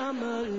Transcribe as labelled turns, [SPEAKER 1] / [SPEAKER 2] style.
[SPEAKER 1] I'm a.